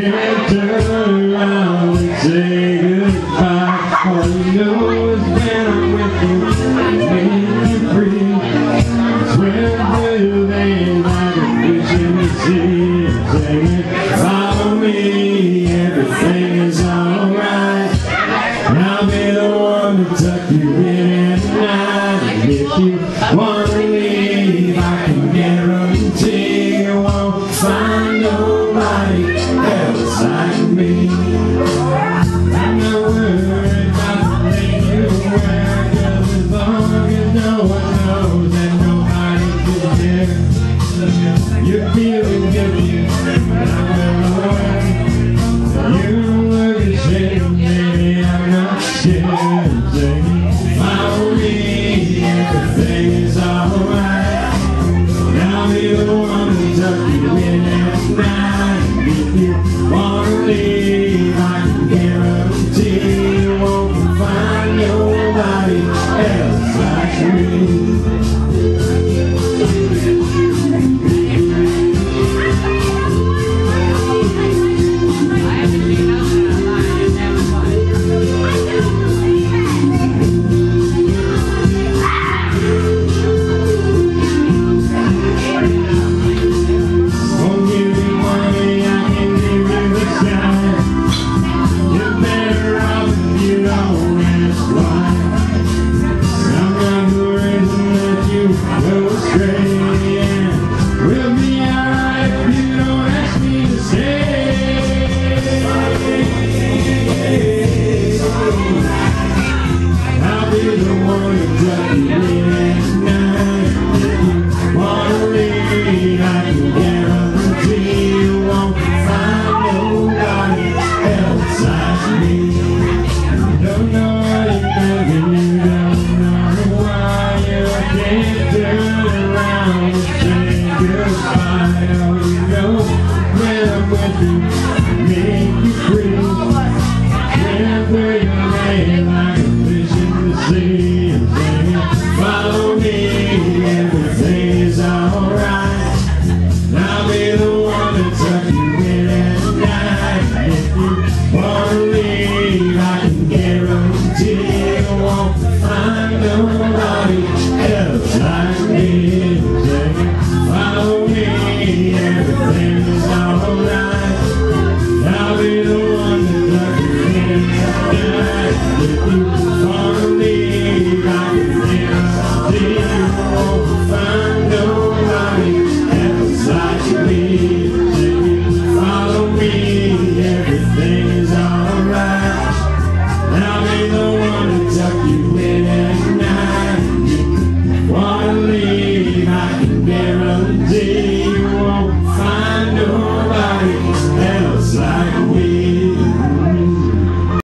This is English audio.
can't turn around and say goodbye. All know is when I'm with you, I make you free. When you in it, follow me, everything is alright. I'll be the one to you. now know when I'm with you Did you. all find